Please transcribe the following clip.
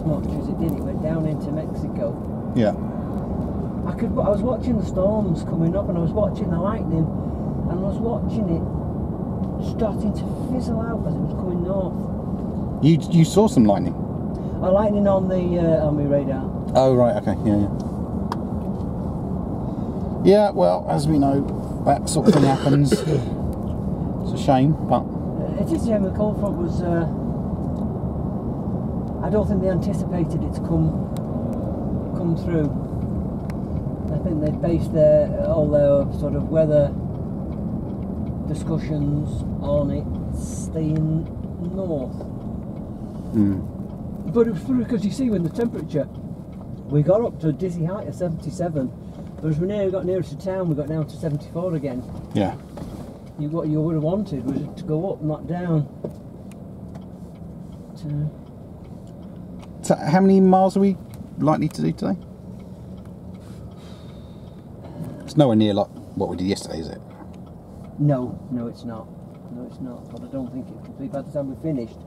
as much as it did. It went down into Mexico. Yeah. I could. I was watching the storms coming up, and I was watching the lightning, and I was watching it starting to fizzle out as it was coming north. You you saw some lightning. A lightning on the uh, on my radar. Oh right, okay, yeah, yeah. Yeah, well, as we know, that sort of thing happens. It's a shame, but Uh, It is a shame the cold front was. Uh, I don't think they anticipated it to come come through. I think they based their all their sort of weather discussions on it staying north. mm, But it was funny because you see when the temperature we got up to a dizzy height of 77, but as we near got nearer to town, we got down to 74 again. yeah. You, what you would have wanted was to go up, not down. To, So how many miles are we likely to do today? It's nowhere near like what we did yesterday, is it? no, no, it's not. No, it's not. But I don't think it could be by the time we finished.